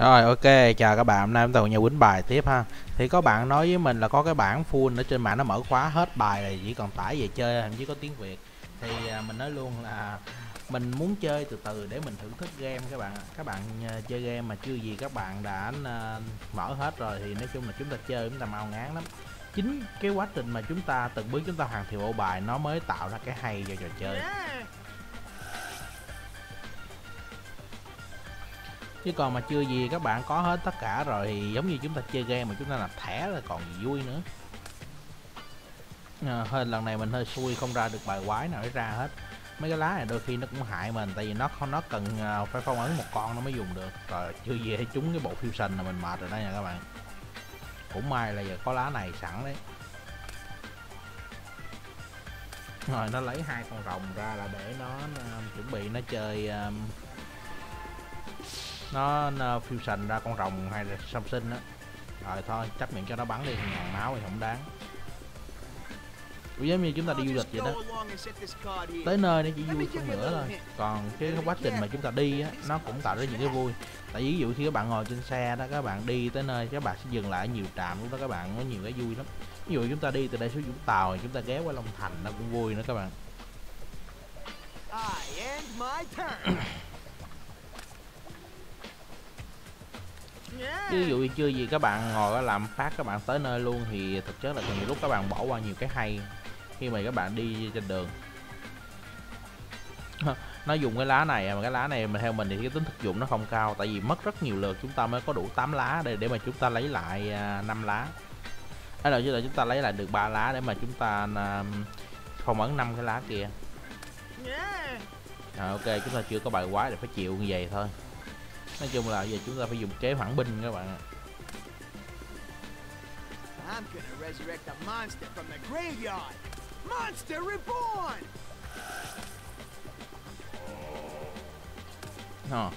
Rồi ok, chào các bạn, hôm nay chúng ta cùng nhau quýnh bài tiếp ha. Thì có bạn nói với mình là có cái bản full ở trên mạng nó mở khóa hết bài rồi chỉ còn tải về chơi thậm chí có tiếng Việt. Thì à, mình nói luôn là mình muốn chơi từ từ để mình thưởng thức game các bạn Các bạn à, chơi game mà chưa gì các bạn đã à, mở hết rồi thì nói chung là chúng ta chơi chúng ta mau ngán lắm. Chính cái quá trình mà chúng ta từng bước chúng ta hoàn thiện bộ bài nó mới tạo ra cái hay cho trò chơi. Chứ còn mà chưa gì các bạn có hết tất cả rồi thì giống như chúng ta chơi game mà chúng ta làm thẻ là còn gì vui nữa. À, hơi lần này mình hơi xui không ra được bài quái nào để ra hết. Mấy cái lá này đôi khi nó cũng hại mình tại vì nó không nó cần ờ, phải phong ấn một con nó mới dùng được. Rồi chưa gì hay trúng cái bộ fusion là mình mệt rồi đó nha các bạn. Cũng may là giờ có lá này sẵn đấy. Rồi nó lấy hai con rồng ra là để nó uh, chuẩn bị nó chơi uh, nó, nó fusion ra con rồng hay là song sinh á. Rồi thôi chấp nhận cho nó bắn đi. Ngàn máu thì không đáng. Ủa giống như chúng ta đi du lịch vậy đó. tới nơi nó chỉ vui hơn nữa thôi. còn cái quá trình mà chúng ta đi á nó cũng tạo ra những cái vui. Tại ví dụ khi các bạn ngồi trên xe đó các bạn đi tới nơi các bạn sẽ dừng lại ở nhiều trạm lúc đó các bạn có nhiều cái vui lắm. Ví dụ chúng ta đi từ đây xuống Vũng Tàu chúng ta ghé qua Long Thành nó cũng vui nữa các bạn ví dụ chưa gì các bạn ngồi làm phát các bạn tới nơi luôn thì thực chất là nhiều lúc các bạn bỏ qua nhiều cái hay khi mà các bạn đi trên đường. Nó dùng cái lá này mà cái lá này mà theo mình thì cái tính thực dụng nó không cao tại vì mất rất nhiều lượt chúng ta mới có đủ 8 lá để để mà chúng ta lấy lại à, 5 lá. Hay là chứ là chúng ta lấy lại được ba lá để mà chúng ta uh, phong ấn năm cái lá kia. À, ok chúng ta chưa có bài quái để phải chịu như vậy thôi nói chung là giờ chúng ta phải dùng kế hoãn binh các bạn ạ I'm gonna resurrect the monster from the graveyard. Monster reborn. Ờ.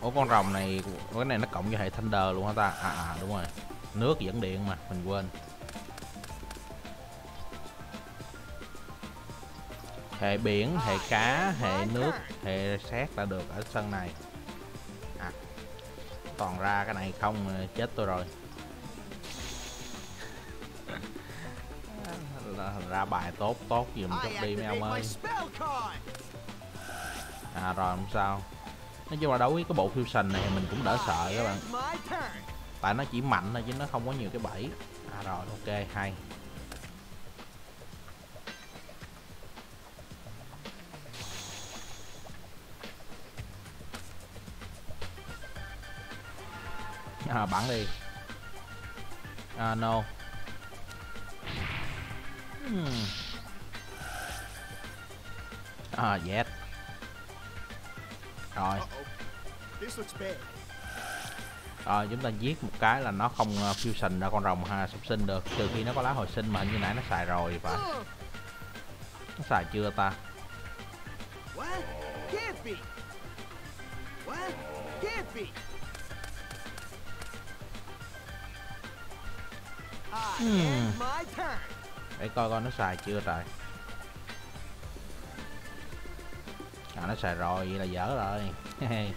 Ủa con rồng này cái này nó cộng với hệ Thunder luôn hả ta? À à đúng rồi. Nước dẫn điện mà, mình quên. Hệ biển, hệ cá, hệ nước, hệ sét là được ở sân này toàn ra cái này không chết tôi rồi. Ra bài tốt tốt dùm chút đi mấy ông ơi. à rồi không sao. Nói chung là đấu với cái bộ fusion này mình cũng đỡ sợ các bạn. tại nó chỉ mạnh thôi chứ nó không có nhiều cái bẫy. À rồi ok hay à, bắn đi à no hmm. à yes rồi rồi chúng ta giết một cái là nó không ờ, fusion ra con rồng ha sắp sinh được trừ khi nó có lá hồi sinh mà hình như nãy nó xài rồi phải nó xài chưa ta What? Can't be. What? Can't be. Hmm. Để coi coi nó xài chưa trời. À nó xài rồi vậy là dở rồi.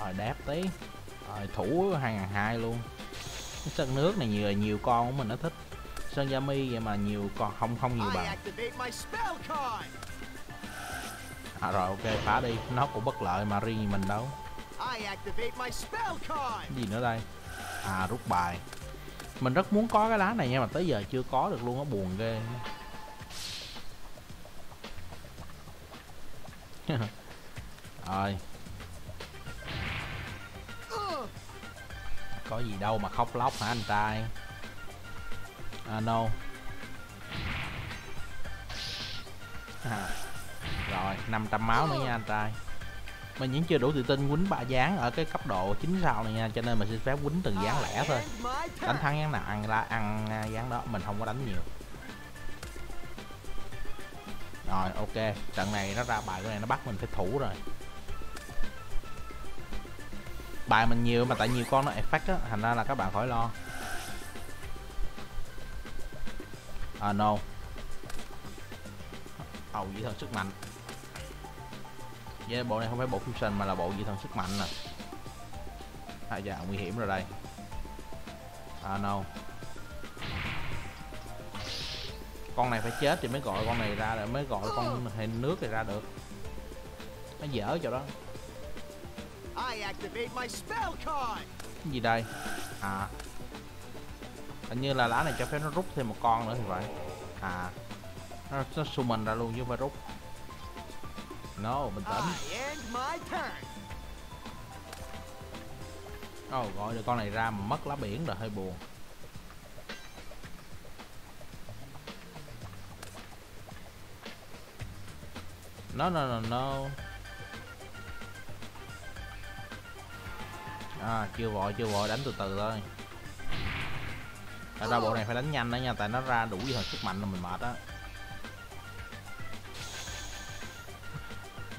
Rồi đáp tí. Rồi thủ 2002 luôn. Cái sân nước này nhiều nhiều con của mình nó thích. Sơn Yami vậy mà nhiều con không không nhiều bằng À rồi ok phá đi. Nó cũng bất lợi mà riêng mình đâu. Gì nữa đây? À rút bài mình rất muốn có cái lá này nha mà tới giờ chưa có được luôn á buồn ghê. Rồi. Có gì đâu mà khóc lóc hả anh trai? À no. À, rồi 500 máu nữa nha anh trai mình vẫn chưa đủ tự tin quýnh ba gián ở cái cấp độ chín sao này nha cho nên mình xin phép quýnh từng gián lẻ thôi. Đánh thắng gián nào ăn ra ăn à, gián đó mình không có đánh nhiều. Rồi ok. Trận này nó ra bài cái này nó bắt mình phải thủ rồi. Bài mình nhiều mà tại nhiều con nó effect á thành ra là các bạn khỏi lo. À no. Ầu oh, vậy thôi sức mạnh. Vậy bộ này không phải bộ fusion mà là bộ dị thần sức mạnh nè. À dạ nguy hiểm rồi đây. À no. Con này phải chết thì mới gọi con này ra rồi mới gọi con hình nước này ra được. Nó dở chỗ đó. Cái gì đây? À. Hình như là lá này cho phép nó rút thêm một con nữa thì phải. À. Nó, nó summon ra luôn chứ không phải rút no bình tĩnh. Oh, gọi được con này ra mà mất lá biển rồi hơi buồn. No no no no. À chưa vội chưa vội đánh từ từ thôi. Ở ra bộ này phải đánh nhanh đó nha tại nó ra đủ giờ sức mạnh là mình mệt á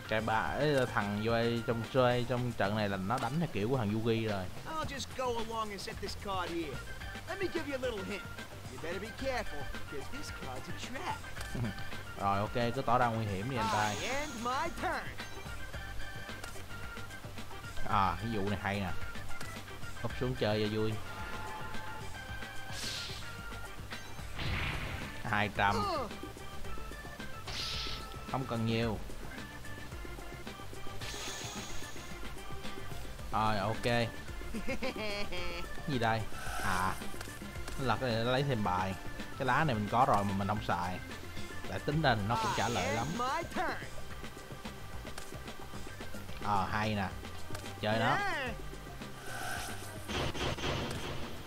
cái bà ấy, thằng đây trong chơi trong trận này là nó đánh theo kiểu của thằng Yugi rồi I'll just go along and set this card here. Let me give you a little hint. You better be careful, because this card's a trap. rồi ok cứ tỏ ra nguy hiểm đi anh turn. à cái vụ này hay nè úp xuống chơi cho vui 200 Ugh. không cần nhiều rồi ok. Gì đây? À là cái này lấy thêm bài. Cái lá này mình có rồi mà mình không xài. Lại tính ra nó cũng trả lợi lắm. Ờ hay nè. Chơi nó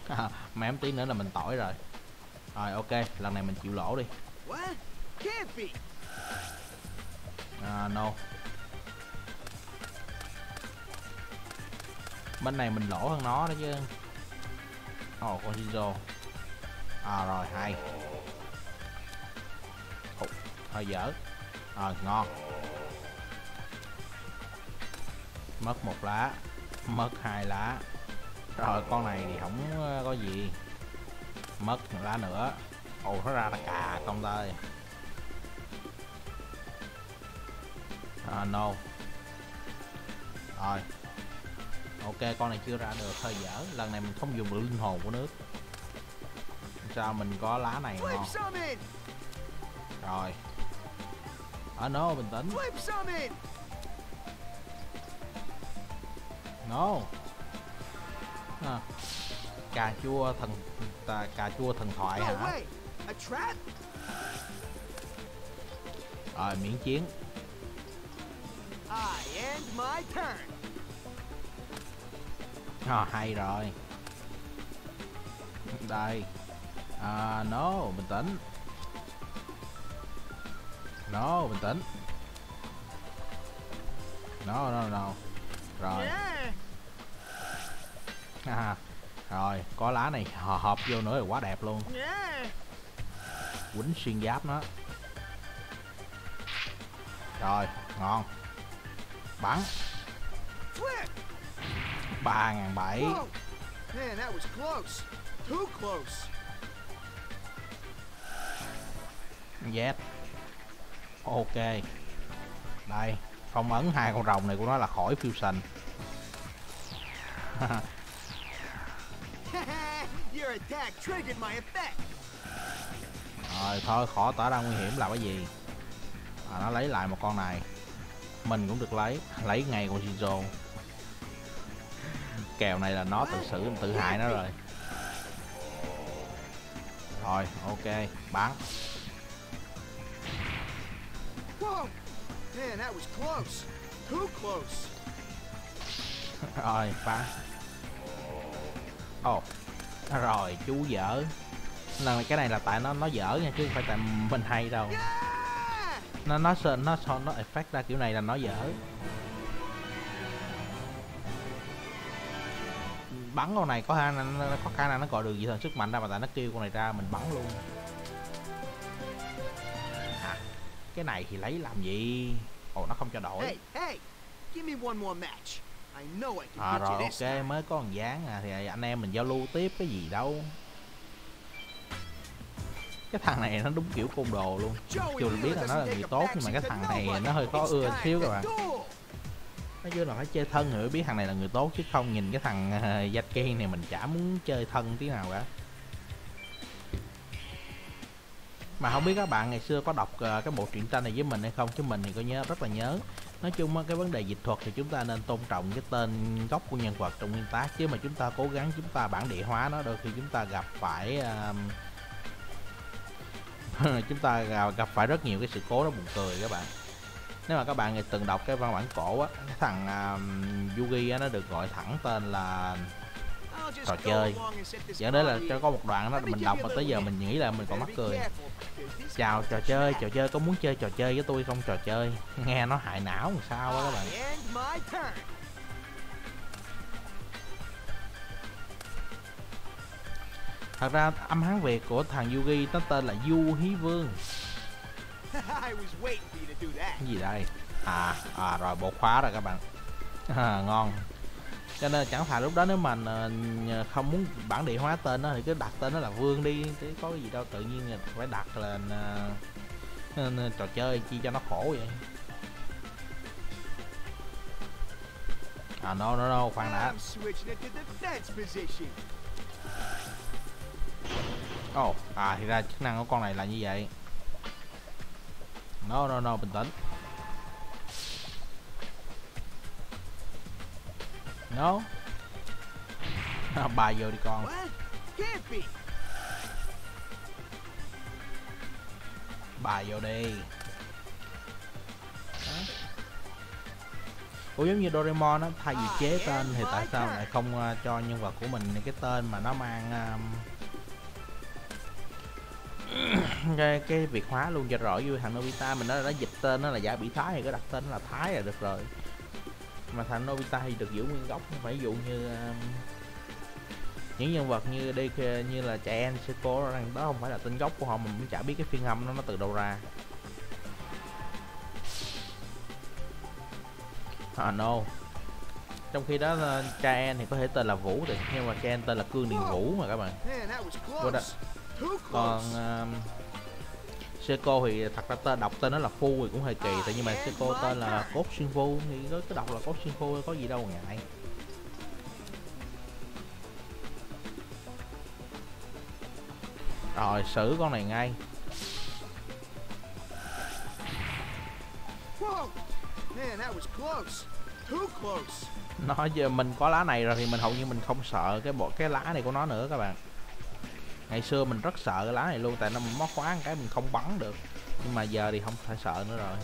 Yeah. mém tí nữa là mình tỏi rồi. Rồi ok. Lần này mình chịu lỗ đi. À, no bên này mình lỗ hơn nó đó chứ. Ồ oh, con Shinzo à rồi hay. Ồ, hơi dở. À ngon. Mất một lá mất hai lá. Rồi con này thì không ờ, có gì. Mất một lá nữa. Ồ nó ra là cà công tơi. À, no. Rồi ok con này chưa ra được hơi dở. Lần này mình không dùng được linh hồn của nước. Sao mình có lá này ngon some in. rồi. À no bình tĩnh. No. À, cà chua thần tà, cà chua thần thoại hả? rồi miễn chiến. I end my turn. À, hay rồi. Đây. À, no bình tĩnh. No bình tĩnh. No no no. Rồi. À, rồi có lá này hò hợp vô nữa là quá đẹp luôn. Quýnh xuyên giáp nó. Rồi ngon. Bắn. Ba ngàn bảy. Z ok. Đây phong ấn hai con rồng này của nó là khỏi fusion. Rồi thôi khỏi tỏ ra nguy hiểm là cái gì à, nó lấy lại một con này. Mình cũng được lấy lấy ngay con Shinzo kèo này là nó tự xử, tự hại nó rồi. Rồi, ok, bắn. Rồi, bắn. Ồ, rồi, chú dở. Lần này cái này là tại nó nó dở nha, chứ không phải tại mình hay đâu. Nó nó sợ, nó nó effect ra kiểu này là nó dở. Bắn con này có khả năng nó có khả năng nó gọi được gì thần sức mạnh ra mà tại nó kêu con này ra mình bắn luôn. À, cái này thì lấy làm gì? Ồ nó không cho đổi. Hey, hey. Give me one more match. I know I can à rồi ok mới có một dáng à. Thì anh em mình giao lưu tiếp cái gì đâu. Cái thằng này nó đúng kiểu côn đồ luôn. Dù biết là nó là người tốt nhưng mà cái thằng này nó hơi có It's ưa xíu các bạn nói chung là phải chơi thân nữa mới biết thằng này là người tốt chứ không nhìn cái thằng uh, Jackie này mình chả muốn chơi thân tí nào cả. Mà không biết các bạn ngày xưa có đọc uh, cái bộ truyện tranh này với mình hay không chứ mình thì có nhớ rất là nhớ. Nói chung á, cái vấn đề dịch thuật thì chúng ta nên tôn trọng cái tên gốc của nhân vật trong nguyên tác chứ mà chúng ta cố gắng chúng ta bản địa hóa nó đôi khi chúng ta gặp phải uh, chúng ta gặp phải rất nhiều cái sự cố đó buồn cười các bạn nếu mà các bạn từng đọc cái văn bản cổ á cái thằng um, Yugi á nó được gọi thẳng tên là trò chơi. Dẫn đến là cho có một đoạn đó mình đọc mà tới giờ mình nghĩ là mình còn mắc cười. Chào trò chơi trò chơi có muốn chơi trò chơi với tôi không? Trò chơi. Nghe nó hại não làm sao á các bạn. Thật ra âm hán việt của thằng yugi nó tên là du hí vương. cái gì đây? À à rồi bộ khóa rồi các bạn. À, ngon. Cho nên chẳng phải lúc đó nếu mà không muốn bản địa hóa tên nó thì cứ đặt tên nó là vương đi chứ có cái gì đâu tự nhiên là phải đặt là uh, trò chơi chi cho nó khổ vậy. À no no no khoan đã. Ồ oh, à thì ra chức năng của con này là như vậy no no no bình tĩnh no? À, bài vô đi con. Bài vô đi. Ủa giống như Doraemon á, thay vì chế tên thì tại sao lại không uh, cho nhân vật của mình cái tên mà nó mang um, cái, cái việc hóa luôn cho rõ như thằng Nobita mình nó đã dịch tên nó là giả bị thái thì có đặt tên là thái là được rồi. Mà thằng Nobita thì được giữ nguyên gốc không phải dụ như um, những nhân vật như đây như là trẻ em Seiko rằng đó không phải là tên gốc của họ mà mình chả biết cái phiên âm nó nó từ đâu ra. À no. Trong khi đó cha en thì có thể tên là vũ thì nhưng mà cha en tên là cương điền vũ mà các bạn còn um, Seiko thì thật ra tên đọc tên nó là Phu thì cũng hơi kỳ tại nhưng mà Seiko tên là Cốt Xuyên Phu thì nó cứ đọc là Cốt Xuyên Phu có gì đâu ngại. Rồi xử con này ngay. Nói giờ mình có lá này rồi thì mình hầu như mình không sợ cái bộ cái lá này của nó nữa các bạn ngày xưa mình rất sợ cái lá này luôn tại nó móc khóa cái mình không bắn được. Nhưng mà giờ thì không phải sợ nữa rồi.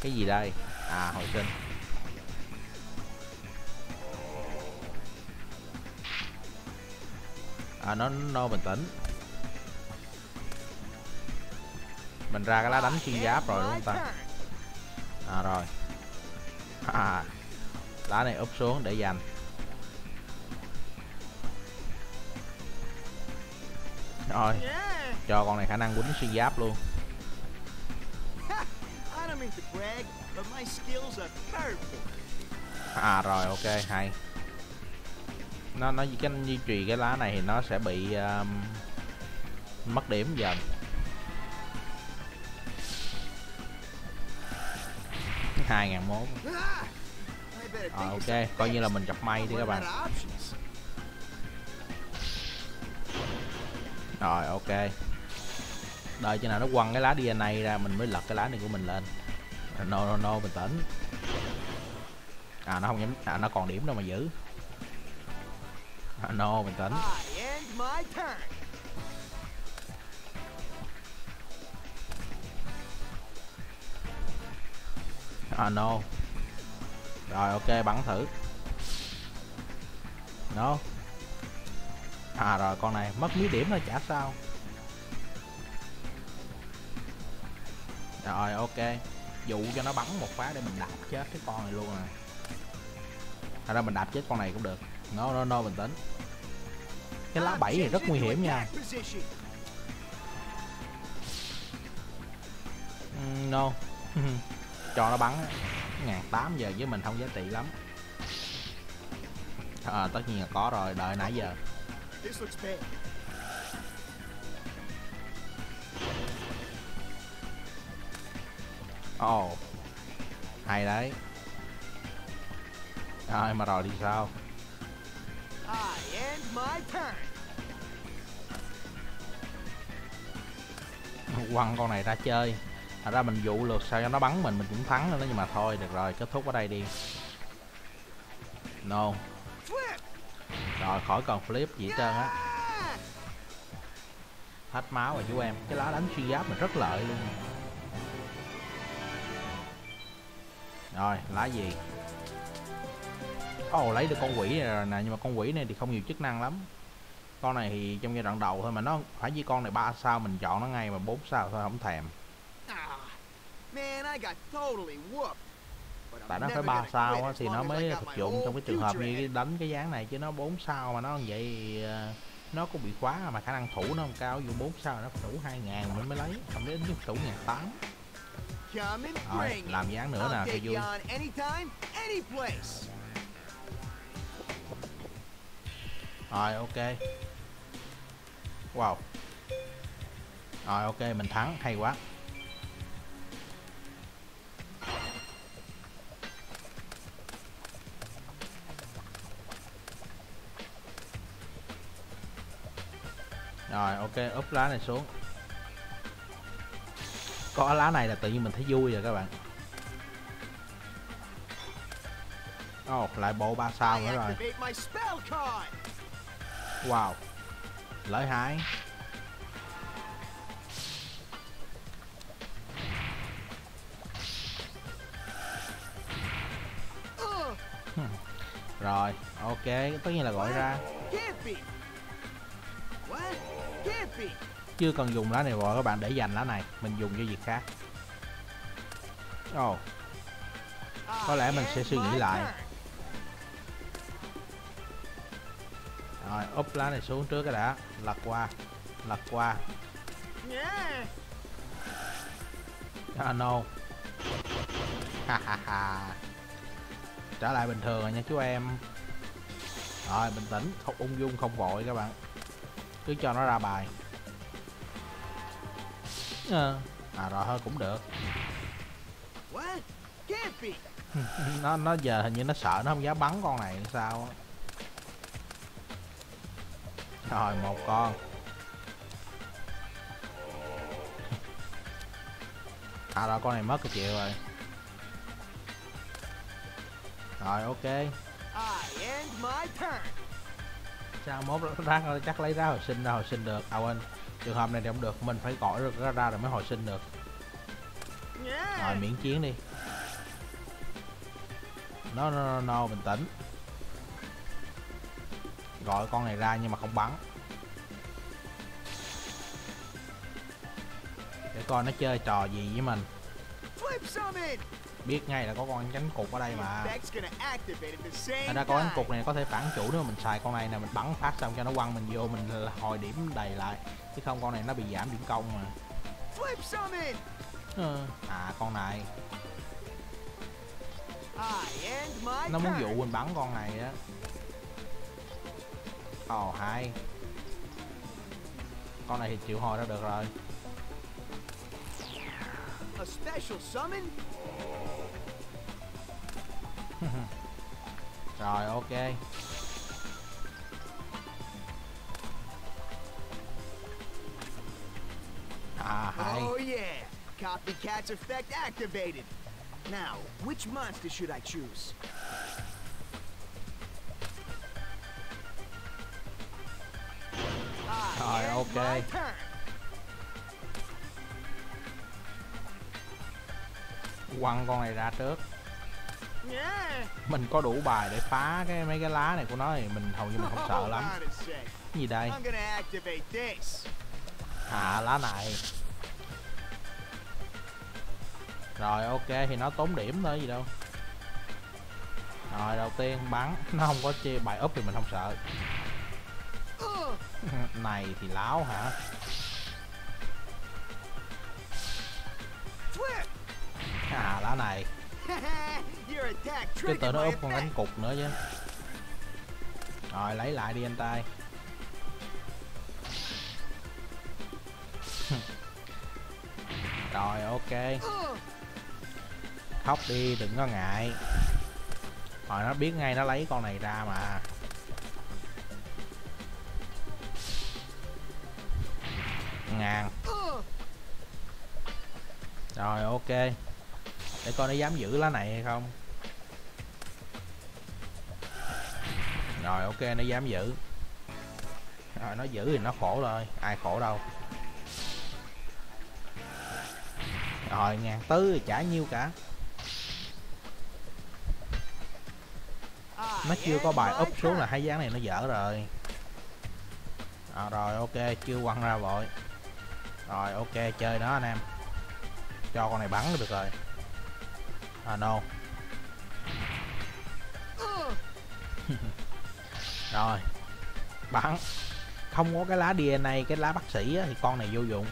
Cái gì đây? À hồi sinh. À nó no bình tĩnh. Mình ra cái lá đánh xuyên giáp rồi đúng không ta? À rồi. À lá này úp xuống để dành rồi. Cho con này khả năng quýnh xuyên giáp luôn. À rồi ok hay. Nó nó cái duy trì cái lá này thì nó sẽ bị um, mất điểm dần hai ngàn mốt. À, ok coi như là mình chọc may đi các bạn rồi ok. Đợi cho nào nó quăng cái lá DNA ra mình mới lật cái lá này của mình lên. No no no bình tĩnh. À nó không nhắm à nó còn điểm đâu mà giữ. À, no bình tĩnh. À no. Rồi ok bắn thử. No à rồi con này mất miếng điểm thôi chả sao. Rồi ok. Dụ cho nó bắn một phát để mình đạp chết cái con này luôn rồi. Thật ra mình đạp chết con này cũng được. Nó nó nó bình tĩnh. Cái lá bảy này rất nguy hiểm nha. No. Cho nó bắn ngàn tám giờ với mình không giá trị lắm. À, tất nhiên là có rồi đợi nãy giờ. This looks bad. Ồ, oh, hay đấy rồi mà rồi đi sao I end my turn. quăng con này ra chơi thật ra mình dụ lượt sao cho nó bắn mình mình cũng thắng nữa nhưng mà thôi được rồi kết thúc ở đây đi no Flip. Rồi khỏi cần flip gì hết trơn á. Hết máu rồi chú em. Cái lá đánh xuyên giáp mình rất lợi luôn. Rồi lá gì? Ồ lấy được con quỷ này rồi nè nhưng mà con quỷ này thì không nhiều chức năng lắm. Con này thì trong giai đoạn đầu thôi mà nó phải với con này ba sao mình chọn nó ngay mà bốn sao thôi không thèm. Ah, man, I got totally whooped. Tại nó phải ba sao á thì nó mới thực dụng trong cái trường hợp như đánh cái dáng này chứ nó 4 sao mà nó như vậy ờ, nó cũng bị khóa mà khả năng thủ nó không cao dù 4 sao nó phải thủ 2 ngàn mới mới lấy không đến chứ thủ ngàn tám. Rồi làm dáng nữa nè cho vui rồi ok. Wow. Rồi ok mình thắng hay quá rồi ok úp lá này xuống. Có lá này là tự nhiên mình thấy vui rồi các bạn. Ồ, lại bộ 3 sao nữa rồi. Wow. Lợi hại Rồi ok Tất nhiên là gọi ra chưa cần dùng lá này rồi các bạn, để dành lá này, Mình dùng cho việc khác. Ồ. Có lẽ mình sẽ suy nghĩ lại. Rồi, úp lá này xuống trước cái đã. Lật qua Lật qua. Ah no. Ha ha ha. Trở lại bình thường rồi nha chú em. Rồi, bình tĩnh, Không ung dung, không vội các bạn. Cứ cho nó ra bài. Ờ, À rồi thôi cũng được. Nó nó giờ hình như nó sợ nó không dám bắn con này hay sao á. rồi một con. À rồi con này mất cái chịu rồi. Rồi ok sao mốt rác chắc lấy ra hồi sinh ra hồi sinh được. À quên. Trường hợp này thì không được. Mình phải gọi được ra, ra rồi mới hồi sinh được. Rồi miễn chiến đi. No no no, no bình tĩnh. Gọi con này ra nhưng mà không bắn. Để coi nó chơi trò gì với mình. Biết ngay là có con cánh cục ở đây mà. Thật ra cánh time. cục này có thể phản chủ nếu mà mình xài con này nè mình bắn phát xong cho nó quăng mình vô mình hồi điểm đầy lại. Chứ không con này nó bị giảm điểm công mà. Ờ, à con này. Nó muốn dụ mình bắn con này á. Ồ hay. Con này thì chịu hồi ra được rồi. A special summon? rồi ok ah, hay Oh yeah. Copycat's effect activated. Now, which monster should I choose? Ah, I Rồi, ok. my turn. quăng con này ra trước. Mình có đủ bài để phá cái mấy cái lá này của nó thì mình hầu như mình không sợ lắm. Cái gì đây? À lá này. Rồi ok thì nó tốn điểm thôi gì đâu. Rồi đầu tiên bắn. Nó không có chia bài úp thì mình không sợ. Này thì láo hả? À lá này chứ attack cái nó úp con đánh cục nữa chứ. Rồi, lấy lại đi anh tay rồi, ok. Khóc đi, đừng có ngại. Rồi, nó biết ngay nó lấy con này ra mà. Ngàn rồi, ok. Để coi nó dám giữ lá này hay không. Rồi ok nó dám giữ. Rồi nó giữ thì nó khổ rồi ai khổ đâu. Rồi ngàn tứ thì chả nhiêu cả. Nó chưa có bài úp xuống là hai dáng này nó dở rồi. À, rồi ok chưa quăng ra vội. Rồi ok chơi nó anh em. Cho con này bắn được rồi. À no. rồi bắn không có cái lá DNA cái lá bác sĩ á, thì con này vô dụng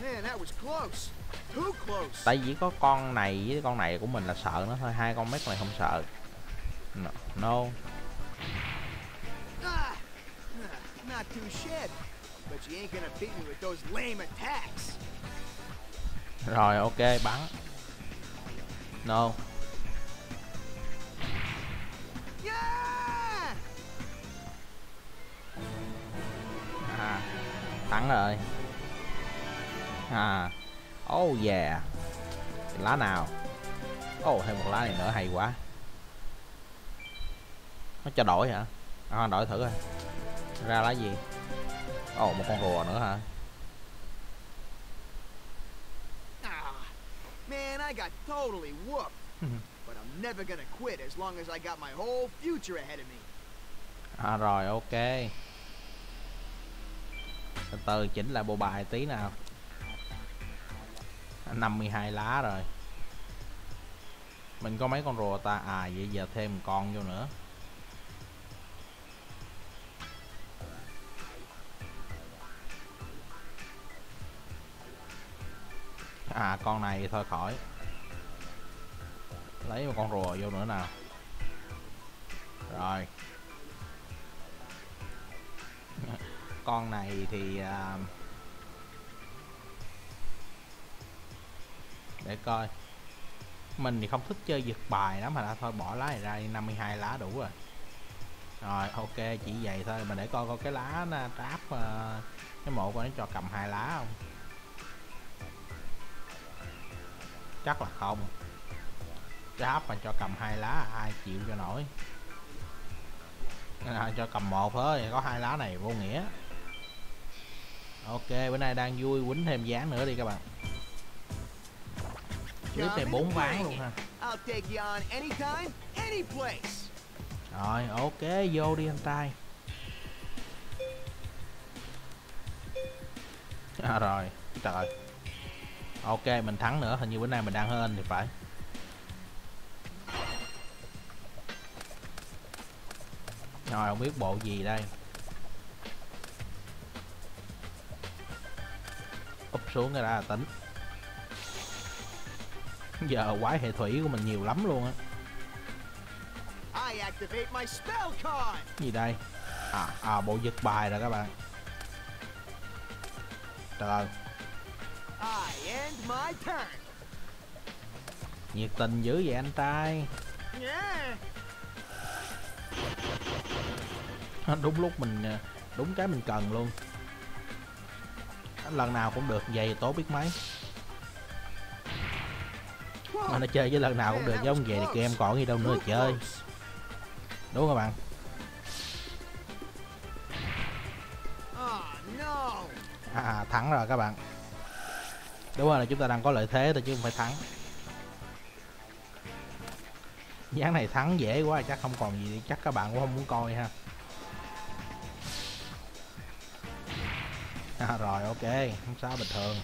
Man, that was close. Too close. tại vì có con này với con này của mình là sợ nó thôi hai con mét này không sợ no, no. Ah, not too shabby. But you ain't gonna beat me with those lame attacks. rồi ok bắn no! À thắng rồi. À oh yeah. Lá nào? Oh thêm một lá này nữa hay quá. Nó cho đổi hả? À, đổi thử coi. Ra lá gì? Ồ một con rùa nữa hả? Ah, man, I got totally whooped. never gonna quit as long as I got my whole future ahead of me. à, rồi ok. Từ từ chỉnh lại bộ bài tí nào. 52 lá rồi. Mình có mấy con rùa ta? À vậy giờ thêm một con vô nữa. À con này thôi khỏi lấy một con rùa vô nữa nào rồi. Con này thì uh, để coi. Mình thì không thích chơi giật bài lắm mà đã thôi bỏ lá này ra đi 52 lá đủ rồi. Rồi ok chỉ vậy thôi. Mà để coi coi cái lá nó tráp uh, cái mộ của nó cho cầm hai lá không. Chắc là không tráp mà cho cầm hai lá ai chịu cho nổi. À, cho cầm một thôi có hai lá này vô nghĩa. Ok bữa nay đang vui quýnh thêm dáng nữa đi các bạn. Clip này bốn ván luôn ha. Rồi ok vô đi anh trai. À, rồi trời. Ok mình thắng nữa hình như bữa nay mình đang hơn thì phải rồi không biết bộ gì đây. Úp xuống cái đã là tính giờ quái hệ thủy của mình nhiều lắm luôn á. Gì đây? À, à bộ giật bài rồi các bạn. Trời ơi. Nhiệt tình dữ vậy anh trai. Yeah. đúng lúc mình à, đúng cái mình cần luôn. Lần nào cũng được vậy thì tốt biết mấy. Mà nó chơi với lần nào cũng được giống vậy thì kêu em còn gì đâu nữa chơi. đúng không các bạn? Oh no. à thắng rồi các bạn. Đúng rồi là chúng ta đang có lợi thế thôi chứ không phải thắng. Ván này thắng dễ quá chắc không còn gì chắc các bạn cũng không muốn coi ha à, rồi ok không sao bình thường.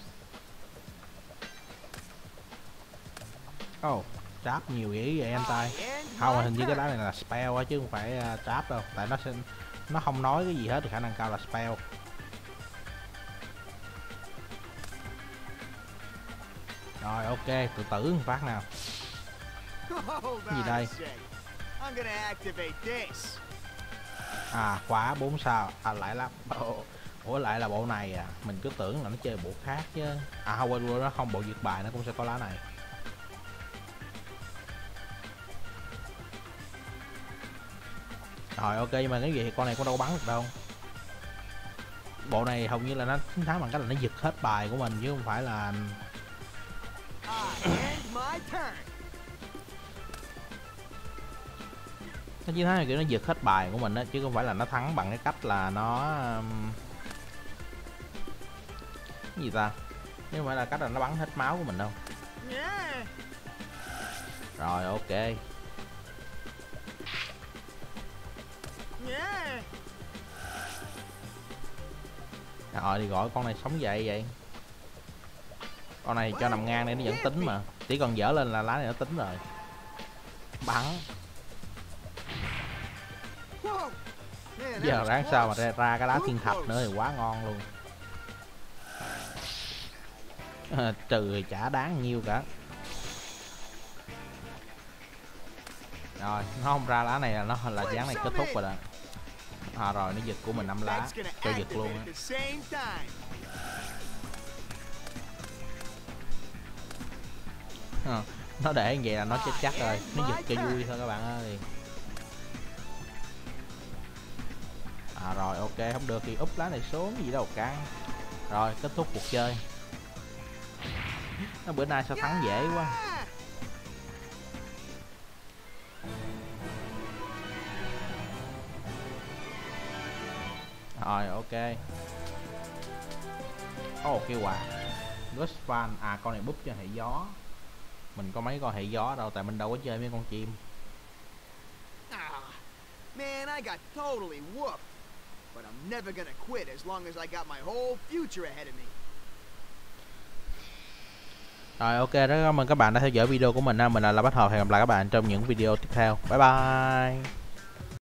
Oh trap nhiều dữ vậy anh tay không hình như cái đá này là spell á chứ không phải uh, trap đâu. Tại nó sẽ nó không nói cái gì hết thì khả năng cao là spell. Rồi ok tự tử một phát nào. Hold Gì đây? à khóa 4 sao. À lại lắm Ồ, ủa, lại là bộ này à? Mình cứ tưởng là nó chơi bộ khác chứ. À không, quên quên nó không, bộ duyệt bài nó cũng sẽ có lá này. Rồi, ok, nhưng mà nếu vậy con này cũng đâu có bắn được đâu. Bộ này hầu như là nó chiến thắng bằng cách là nó giật hết bài của mình chứ không phải là nó chiến thắng là kiểu nó giật hết bài của mình á, chứ không phải là nó thắng bằng cái cách là nó um, gì ta? Không phải là cách là nó bắn hết máu của mình đâu. Rồi ok. Rồi thì gọi con này sống dậy vậy? Con này cho nằm ngang đây nó vẫn tính mà. Chỉ cần dở lên là lá này nó tính rồi. Bắn. Giờ ráng sao mà ra, ra cái lá thiên thạch nữa thì quá ngon luôn trừ thì chả đáng nhiêu cả. Rồi nó không ra lá này là nó là dáng này kết thúc rồi đó. à rồi nó giật của mình năm lá. Cho giật luôn á. Ờ, nó để như vậy là nó chết chắc rồi. nó giật cho vui thôi các bạn ơi. À rồi ok không được thì úp lá này xuống gì đâu căng. Rồi kết thúc cuộc chơi nó bữa nay sao thắng dễ quá. Rồi ok. Ồ oh, kêu quà Ghost fan à con này búp cho hệ gió. Mình có mấy con hệ gió đâu tại mình đâu có chơi mấy con chim. Ah, man, I got totally whooped. But I'm never gonna quit as long as I got my whole future ahead of me rồi, ok, rất cảm ơn các bạn đã theo dõi video của mình ha. Mình là la bách hợp. Hẹn gặp lại các bạn trong những video tiếp theo. Bye bye.